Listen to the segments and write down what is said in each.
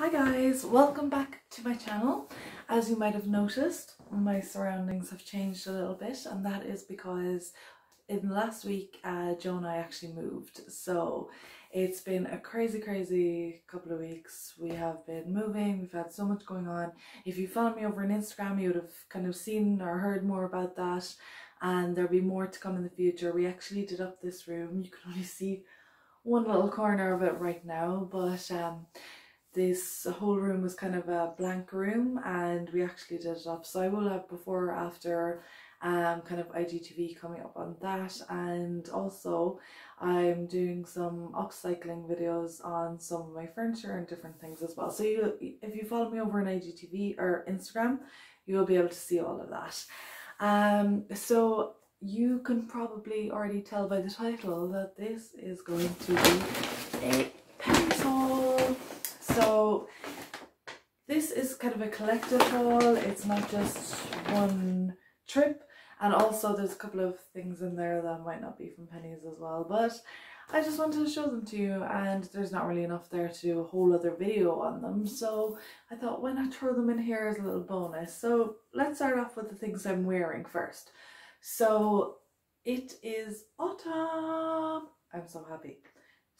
Hi guys, welcome back to my channel. As you might have noticed, my surroundings have changed a little bit and that is because in last week uh, Joe and I actually moved. So it's been a crazy, crazy couple of weeks. We have been moving, we've had so much going on. If you followed me over on Instagram, you would have kind of seen or heard more about that and there'll be more to come in the future. We actually did up this room. You can only see one little corner of it right now, but um, this whole room was kind of a blank room and we actually did it up. So I will have before or after um, kind of IGTV coming up on that and also I'm doing some upcycling videos on some of my furniture and different things as well. So you, if you follow me over on IGTV or Instagram, you'll be able to see all of that. Um, so you can probably already tell by the title that this is going to be a Penneys haul. So this is kind of a collective haul. It's not just one trip. And also there's a couple of things in there that might not be from Penneys as well. But I just wanted to show them to you and there's not really enough there to do a whole other video on them. So I thought why not throw them in here as a little bonus. So let's start off with the things I'm wearing first. So it is autumn. I'm so happy.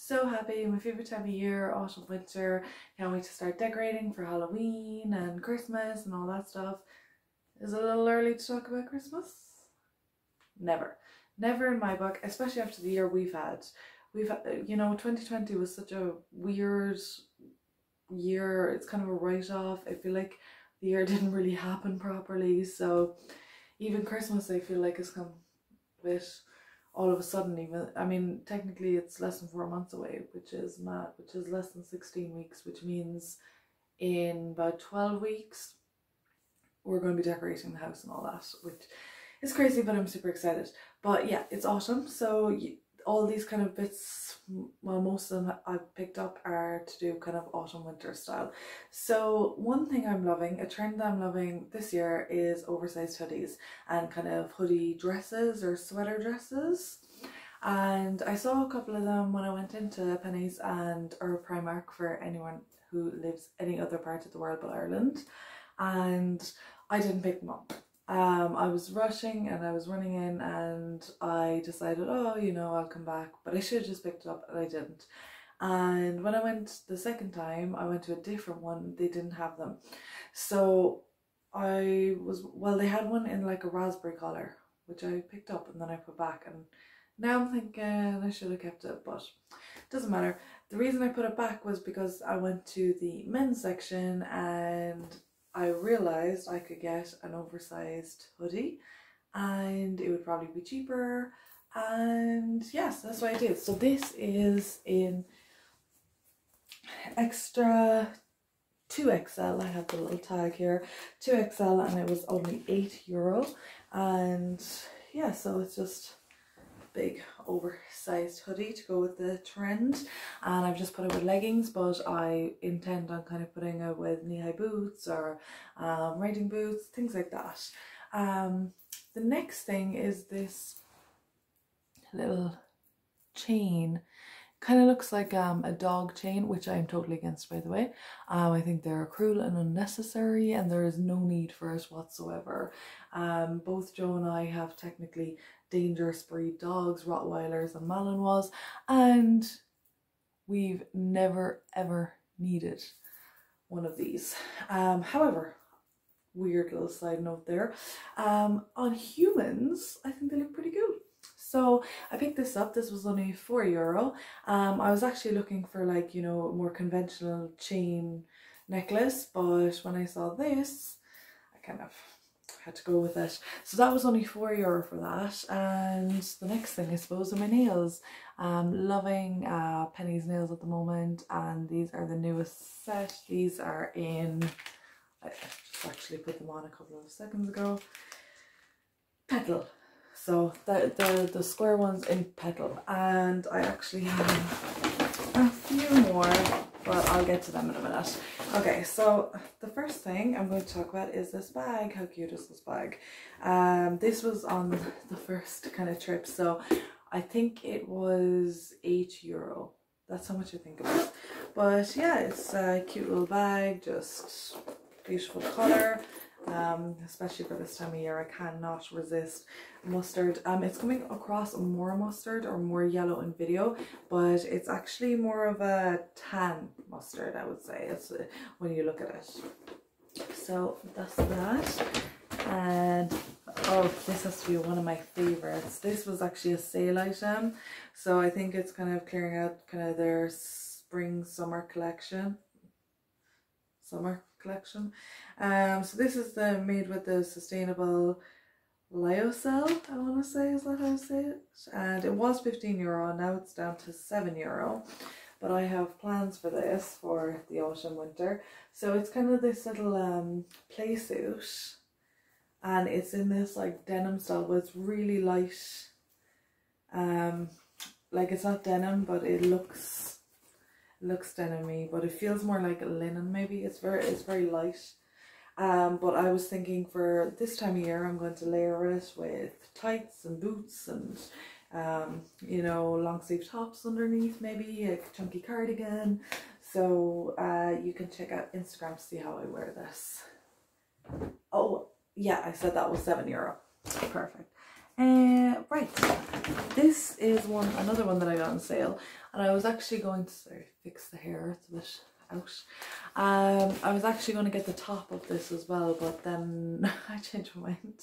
So happy. My favorite time of year, autumn, winter. Can't wait to start decorating for Halloween and Christmas and all that stuff. Is it a little early to talk about Christmas? Never. Never in my book, especially after the year we've had. We've, uh, you know, 2020 was such a weird year. It's kind of a write-off. I feel like the year didn't really happen properly. So even Christmas, I feel like has come with all of a sudden even I mean technically it's less than four months away which is mad which is less than 16 weeks which means in about 12 weeks we're going to be decorating the house and all that which is crazy but I'm super excited. But yeah it's autumn so all these kind of bits, well most of them I've picked up are to do kind of autumn winter style. So one thing I'm loving, a trend that I'm loving this year is oversized hoodies and kind of hoodie dresses or sweater dresses. And I saw a couple of them when I went into Penneys and or Primark for anyone who lives any other part of the world but Ireland. And I didn't pick them up um, I was rushing and I was running in and I decided, oh, you know, I'll come back. But I should have just picked it up and I didn't. And when I went the second time, I went to a different one. They didn't have them. So I was, well, they had one in like a raspberry color, which I picked up and then I put back. And now I'm thinking I should have kept it, but it doesn't matter. The reason I put it back was because I went to the men's section and I realized I could get an oversized hoodie and it would probably be cheaper and yes that's what I did. So this is in extra 2XL I have the little tag here 2XL and it was only 8 euro and yeah so it's just big oversized hoodie to go with the trend. And I've just put it with leggings but I intend on kind of putting it with knee-high boots or um, riding boots things like that. Um, the next thing is this little chain. Kind of looks like um, a dog chain which I am totally against by the way. Um, I think they're cruel and unnecessary and there is no need for it whatsoever. Um, both Joe and I have technically dangerous breed dogs, Rottweilers and Malinois, and we've never ever needed one of these. Um, however, weird little side note there, um, on humans, I think they look pretty good. So I picked this up, this was only four euro. Um, I was actually looking for like, you know, more conventional chain necklace, but when I saw this, I kind of had to go with it. So that was only four euro for that. And the next thing I suppose are my nails. Um, loving uh, Penneys nails at the moment and these are the newest set. These are in, I just actually put them on a couple of seconds ago. Petal. So the, the, the square ones in petal and I actually have a few more but I'll get to them in a minute. Okay, so the first thing I'm going to talk about is this bag. How cute is this bag? Um, this was on the first kind of trip, so I think it was 8 euro. that's how much I think it. But yeah, it's a cute little bag, just beautiful colour. Um, especially for this time of year, I cannot resist mustard. Um, it's coming across more mustard or more yellow in video, but it's actually more of a tan mustard, I would say, it's, uh, when you look at it. So that's that. And oh, this has to be one of my favorites. This was actually a sale item, so I think it's kind of clearing out kind of their spring summer collection. Summer collection. Um, so this is the made with the sustainable Lyocell, I want to say, is that how I say it? And it was 15 euro, now it's down to 7 euro. But I have plans for this for the autumn winter. So it's kind of this little um, play suit. And it's in this like denim style, but it's really light. Um, like it's not denim, but it looks looks denim but it feels more like linen maybe. It's very it's very light. Um, but I was thinking for this time of year, I'm going to layer it with tights and boots and, um, you know, long sleeve tops underneath, maybe a chunky cardigan. So uh, you can check out Instagram to see how I wear this. Oh, yeah, I said that was seven euro. Perfect. Uh, right, this is one another one that I got on sale, and I was actually going to sorry, fix the hair. It's a bit out. Um, I was actually going to get the top of this as well, but then I changed my mind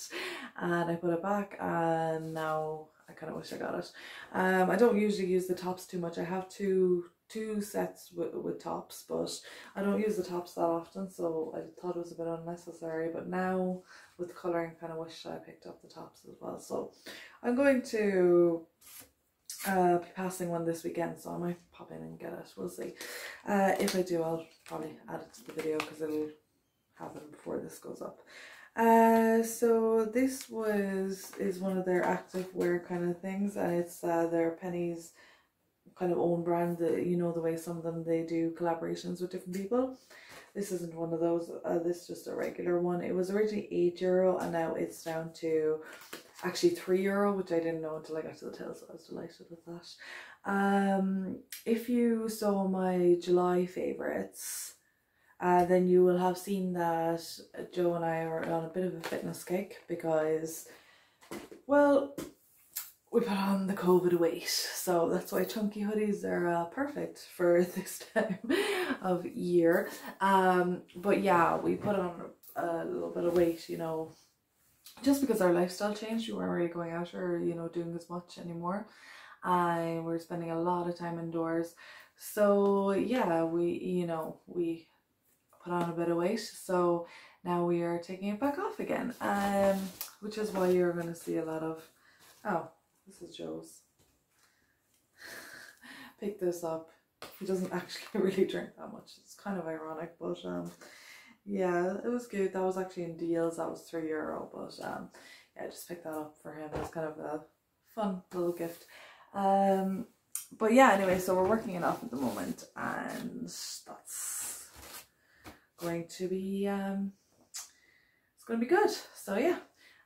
and I put it back and now I kind of wish I got it. Um, I don't usually use the tops too much. I have two two sets with, with tops, but I don't use the tops that often, so I thought it was a bit unnecessary. But now with colouring, kind of wish I picked up the tops as well. So I'm going to uh, be passing one this weekend, so I might pop in and get it. We'll see. Uh, if I do, I'll probably add it to the video because it'll happen before this goes up. Uh, so this was is one of their active wear kind of things, and it's uh, their Penneys kind of own brand. That you know the way some of them they do collaborations with different people. This isn't one of those. Uh, this is just a regular one. It was originally eight euro, and now it's down to actually three euro, which I didn't know until I got to the till, so I was delighted with that. Um, if you saw my July favourites, uh, then you will have seen that Joe and I are on a bit of a fitness kick because, well, we put on the COVID weight, so that's why chunky hoodies are uh, perfect for this time of year. Um, but yeah, we put on a little bit of weight, you know, just because our lifestyle changed, we weren't really going out or, you know, doing as much anymore. And we we're spending a lot of time indoors. So yeah, we, you know, we put on a bit of weight. So now we are taking it back off again. Um, which is why you're going to see a lot of, oh, this is Joe's. Pick this up. He doesn't actually really drink that much. It's kind of ironic, but um, yeah, it was good. That was actually in Dealz. That was three euro, but um, yeah, just picked that up for him. It was kind of a fun little gift. Um, but yeah, anyway, so we're working it off at the moment, and that's going to be um, it's going to be good. So yeah.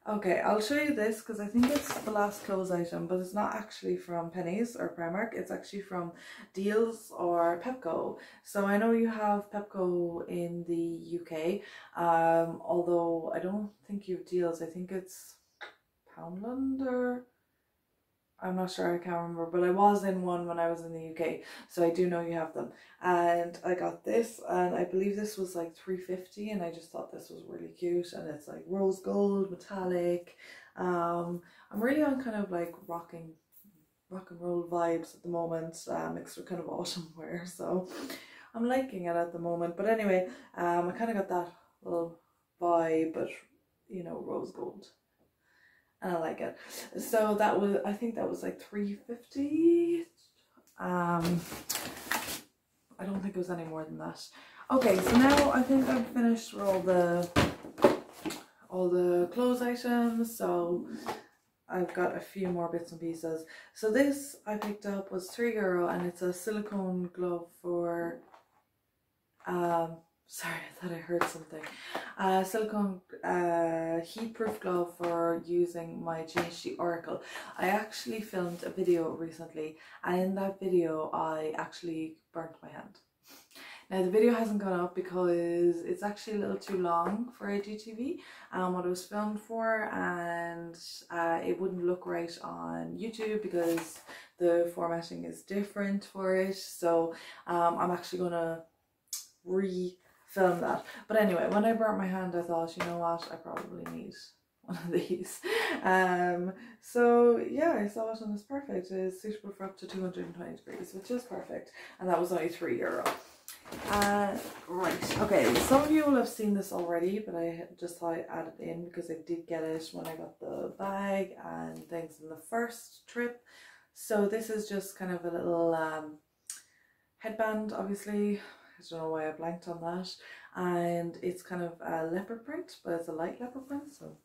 Okay, I'll show you this because I think it's the last clothes item, but it's not actually from Penneys or Primark. It's actually from Dealz or Pepco. So I know you have Pepco in the UK, um, although I don't think you have Dealz. I think it's Poundland or I'm not sure, I can't remember, but I was in one when I was in the UK, so I do know you have them. And I got this, and I believe this was like 350 and I just thought this was really cute, and it's like rose gold, metallic. Um, I'm really on kind of like rocking, rock and roll vibes at the moment, uh, mixed with kind of autumn wear, so I'm liking it at the moment. But anyway, um, I kind of got that little vibe, but you know, rose gold and I like it. So that was, I think that was like 350 Um, I don't think it was any more than that. Okay, so now I think I've finished with all the all the clothes items. So I've got a few more bits and pieces. So this I picked up was three euro and it's a silicone glove for um sorry, I thought I heard something. Uh, silicone uh, heat proof glove for using my GHD Oracle. I actually filmed a video recently, and in that video, I actually burnt my hand. Now the video hasn't gone up because it's actually a little too long for IGTV um, what it was filmed for and uh, it wouldn't look right on YouTube because the formatting is different for it so um, I'm actually gonna re-film that. But anyway when I burnt my hand I thought you know what? I probably need one of these. Um so yeah I saw it and it's perfect. It's suitable for up to 220 degrees which is perfect. And that was only three euro. Uh, right, okay, some of you will have seen this already, but I just thought I'd add it in because I did get it when I got the bag and things in the first trip. So this is just kind of a little um, headband, obviously. I don't know why I blanked on that. And it's kind of a leopard print, but it's a light leopard print, so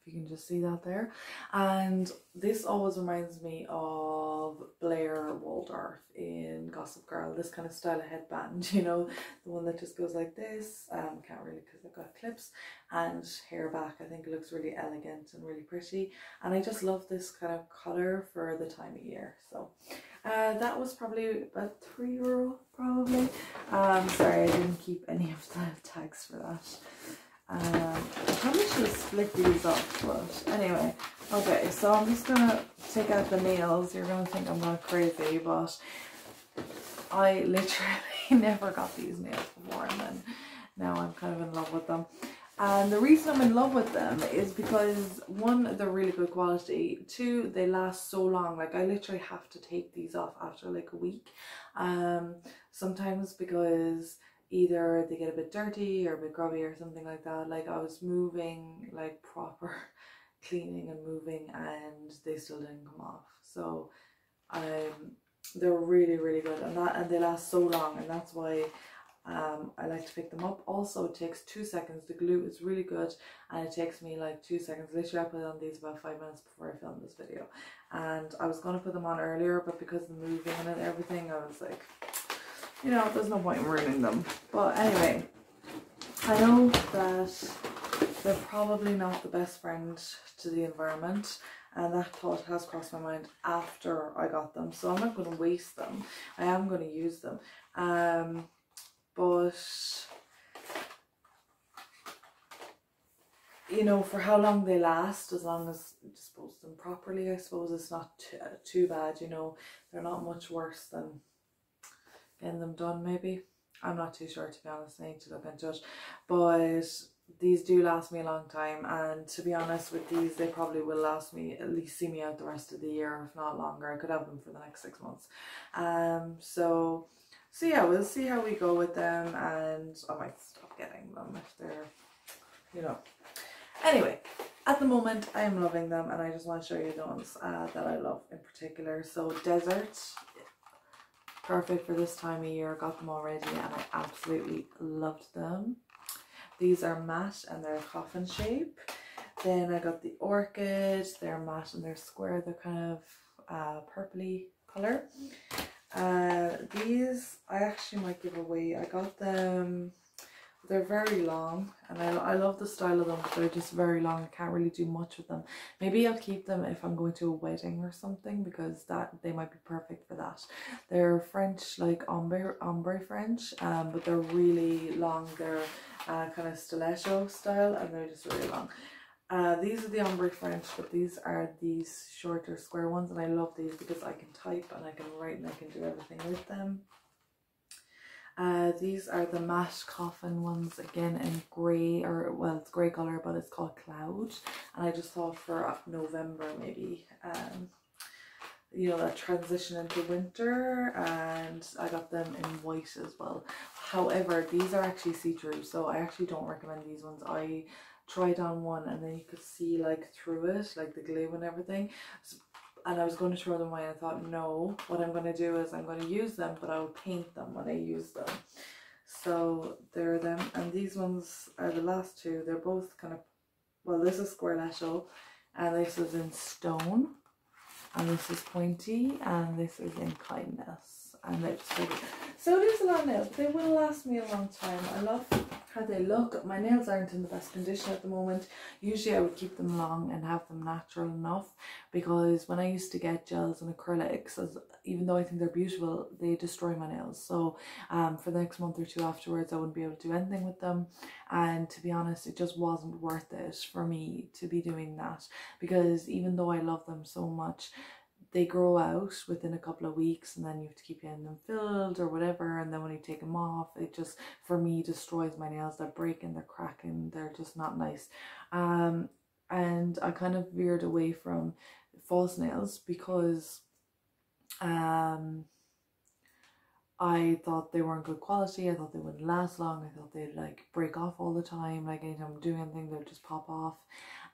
if you can just see that there. And this always reminds me of Blair Waldorf in Gossip Girl, this kind of style of headband, you know, the one that just goes like this. Um, can't really because I've got clips and hair back. I think it looks really elegant and really pretty. And I just love this kind of color for the time of year. So uh, that was probably about three euro probably. Um, sorry, I didn't keep any of the tags for that. Um, I probably should split these up, but anyway. Okay, so I'm just gonna take out the nails. You're gonna think I'm going crazy, but I literally never got these nails before and then now I'm kind of in love with them. And the reason I'm in love with them is because one, they're really good quality. Two, they last so long. Like I literally have to take these off after like a week. Um, sometimes because either they get a bit dirty or a bit grubby or something like that. Like I was moving like proper cleaning and moving and they still didn't come off. So um they're really really good and that and they last so long and that's why um I like to pick them up. Also it takes two seconds. The glue is really good and it takes me like two seconds. Literally I put on these about five minutes before I filmed this video. And I was gonna put them on earlier but because of the moving and everything I was like you know, there's no point in ruining them. But anyway, I know that they're probably not the best friend to the environment and that thought has crossed my mind after I got them so I'm not going to waste them. I am going to use them. Um but you know for how long they last as long as you dispose them properly I suppose it's not too, too bad you know. They're not much worse than getting them done maybe. I'm not too sure to be honest, I need to look into it. But these do last me a long time and to be honest with these they probably will last me at least see me out the rest of the year if not longer. I could have them for the next six months. Um so so yeah we'll see how we go with them and I might stop getting them if they're you know anyway at the moment I am loving them and I just want to show you the ones uh, that I love in particular so desert perfect for this time of year. Got them already and I absolutely loved them. These are matte and they're coffin shape. Then I got the orchids. They're matte and they're square. They're kind of uh, purpley color. Uh, these I actually might give away. I got them they're very long and I, I love the style of them but they're just very long. I can't really do much with them. Maybe I'll keep them if I'm going to a wedding or something because that they might be perfect for that. They're French like ombre ombre French um but they're really long. They're uh, kind of stiletto style and they're just really long. Uh, these are the ombre French, but these are these shorter square ones, and I love these because I can type and I can write and I can do everything with them. Uh, these are the matte coffin ones again in grey or well it's grey colour but it's called Cloud. And I just thought for November maybe um, you know that transition into winter and I got them in white as well. However these are actually see-through so I actually don't recommend these ones. I tried on one and then you could see like through it like the glue and everything and I was going to throw them away. I thought, no, what I'm going to do is I'm going to use them, but I'll paint them when I use them. So there are them. And these ones are the last two. They're both kind of, well, this is square letto, and this is in stone. And this is pointy, and this is in kindness. Like so it is a lot of nails, but they will last me a long time. I love how they look. My nails aren't in the best condition at the moment. Usually I would keep them long and have them natural enough because when I used to get gels and acrylics, as, even though I think they're beautiful, they destroy my nails. So um, for the next month or two afterwards, I wouldn't be able to do anything with them. And to be honest, it just wasn't worth it for me to be doing that because even though I love them so much, they grow out within a couple of weeks and then you have to keep getting them filled or whatever and then when you take them off it just for me destroys my nails. They're breaking they're cracking they're just not nice. Um and i kind of veered away from false nails because um I thought they weren't good quality. I thought they wouldn't last long. I thought they'd like break off all the time. Like anytime I'm doing anything, they'd just pop off.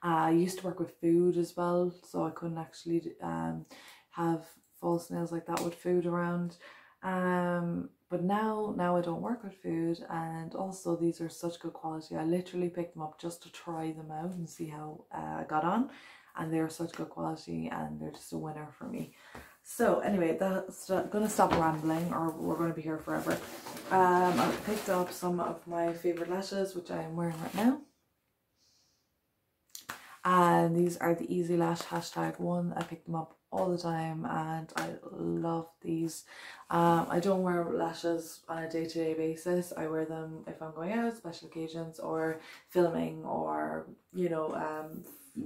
Uh, I used to work with food as well, so I couldn't actually um, have false nails like that with food around. Um, but now, now I don't work with food, and also these are such good quality. I literally picked them up just to try them out and see how uh, I got on, and they're such good quality, and they're just a winner for me. So anyway, that's gonna stop rambling, or we're gonna be here forever. Um, I picked up some of my favorite lashes, which I am wearing right now. And these are the easy lash hashtag one. I pick them up all the time and i love these. Um i don't wear lashes on a day-to-day -day basis. I wear them if i'm going out special occasions or filming or you know um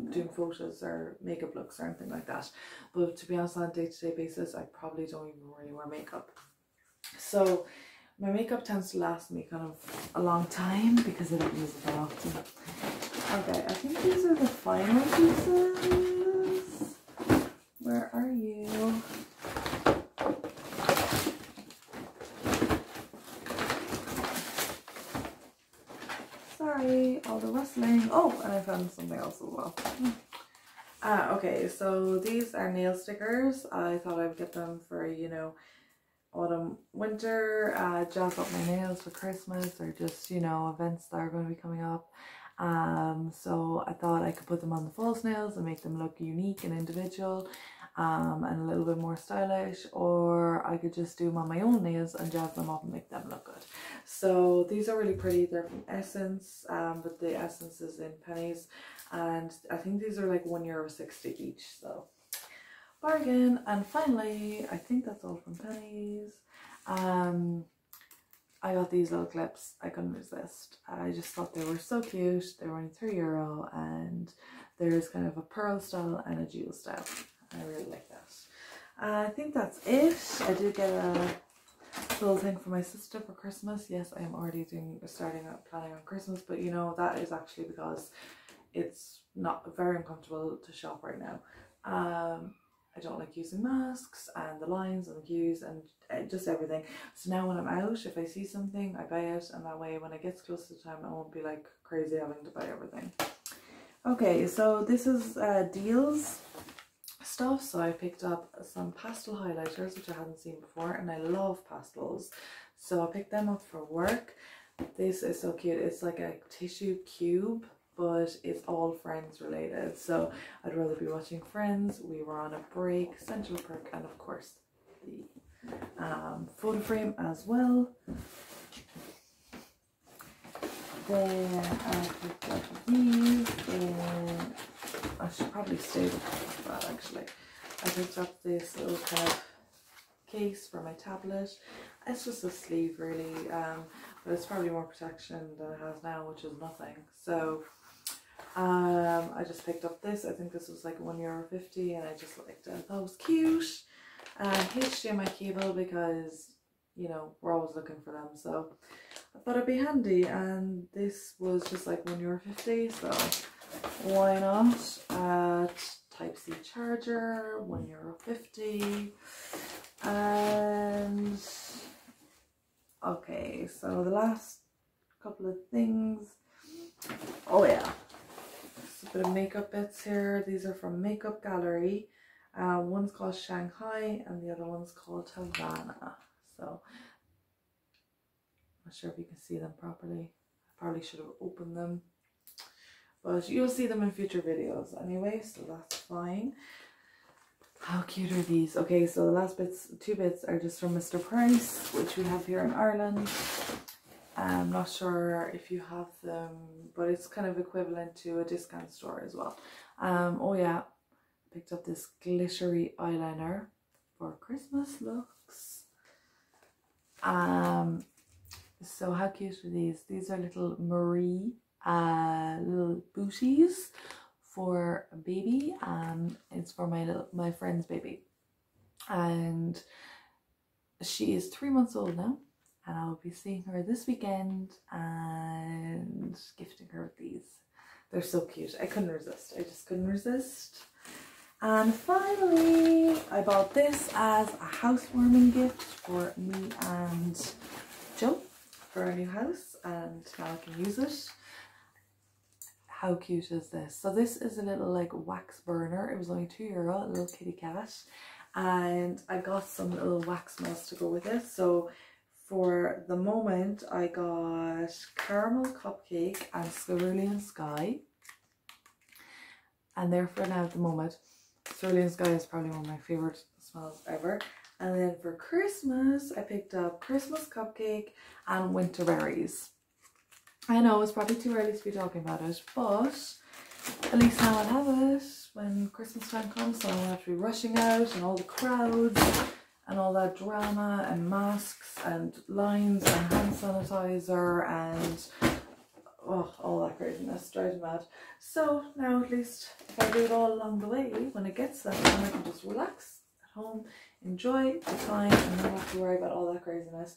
doing photos or makeup looks or anything like that but to be honest on a day-to-day -day basis i probably don't even really wear makeup so my makeup tends to last me kind of a long time because I don't use it that often. Okay, I think these are the final pieces. Where are you? Sorry, all the rustling. Oh, and I found something else as well. Uh, okay, so these are nail stickers. I thought I'd get them for, you know, autumn, winter, uh, jazz up my nails for Christmas or just, you know, events that are going to be coming up. Um, so I thought I could put them on the false nails and make them look unique and individual um, and a little bit more stylish or I could just do them on my own nails and jazz them up and make them look good. So these are really pretty. They're from Essence, um, but the Essence is in Penneys and I think these are like one euro sixty each. So bargain. And finally, I think that's all from Penneys. Um, I got these little clips. I couldn't resist. I just thought they were so cute. They were only three euro, and there's kind of a pearl style and a jewel style. I really like that. Uh, I think that's it. I did get a little thing for my sister for Christmas. Yes, I am already doing starting out planning on Christmas, but you know that is actually because it's not very uncomfortable to shop right now. Um, I don't like using masks and the lines and the queues and just everything. So now when I'm out, if I see something, I buy it and that way when it gets close to the time, I won't be like crazy having to buy everything. Okay, so this is uh, Dealz stuff. So I picked up some pastel highlighters, which I hadn't seen before, and I love pastels. So I picked them up for work. This is so cute. It's like a tissue cube but it's all Friends related. So I'd rather be watching Friends. We were on a break, Central Perk, and of course the um, photo frame as well. Then I picked up these. And I should probably stay with that actually. I picked up this little kind of case for my tablet. It's just a sleeve really, um, but it's probably more protection than it has now, which is nothing. So um, I just picked up this. I think this was like one euro fifty, and I just liked it. I it was cute. Um, HDMI cable because you know we're always looking for them, so I thought it'd be handy. And this was just like one euro fifty, so why not? Uh, Type C charger, one euro fifty, and okay. So the last couple of things. Oh yeah, a bit of makeup bits here. These are from Makeup Gallery. Uh, one's called Shanghai and the other one's called Havana. So, I'm not sure if you can see them properly. I probably should have opened them. But you'll see them in future videos anyway, so that's fine. How cute are these? Okay, so the last bits, two bits are just from Mr. Price, which we have here in Ireland. I'm not sure if you have them, but it's kind of equivalent to a discount store as well. Um, oh yeah, picked up this glittery eyeliner for Christmas looks. Um, so how cute are these? These are little Marie uh, little booties for a baby. Um, it's for my my friend's baby, and she is three months old now and I'll be seeing her this weekend and gifting her with these. They're so cute. I couldn't resist. I just couldn't resist. And finally, I bought this as a housewarming gift for me and Joe for our new house and now I can use it. How cute is this? So this is a little like wax burner. It was only two euro, a little kitty cat. And I got some little wax melts to go with it. So for the moment, I got Caramel Cupcake and Cerulean Sky. And there for now at the moment, Cerulean Sky is probably one of my favourite smells ever. And then for Christmas, I picked up Christmas Cupcake and Winter Berries. I know it's probably too early to be talking about it, but at least now I'll have it when Christmas time comes, so I don't have to be rushing out and all the crowds and all that drama and masks and lines and hand sanitizer and oh, all that craziness drives me mad. So now at least if I do it all along the way, when it gets there, then I can just relax at home, enjoy the time and not have to worry about all that craziness.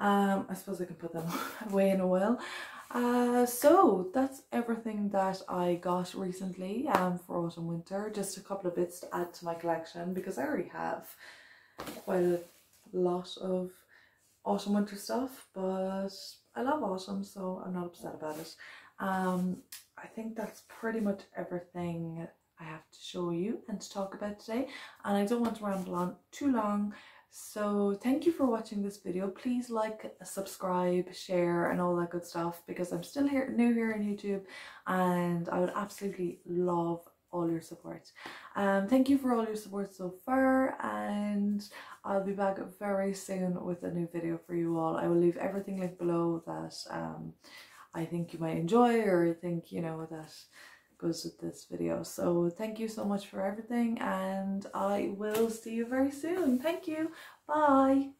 Um, I suppose I can put them away in a while. Uh, so that's everything that I got recently um, for autumn winter. Just a couple of bits to add to my collection because I already have quite a lot of autumn winter stuff but I love autumn so I'm not upset about it um I think that's pretty much everything I have to show you and to talk about today and I don't want to ramble on too long so thank you for watching this video please like subscribe share and all that good stuff because I'm still here new here on YouTube and I would absolutely love all your support. Um, thank you for all your support so far and I'll be back very soon with a new video for you all. I will leave everything linked below that um, I think you might enjoy or think, you know, that goes with this video. So thank you so much for everything and I will see you very soon. Thank you. Bye.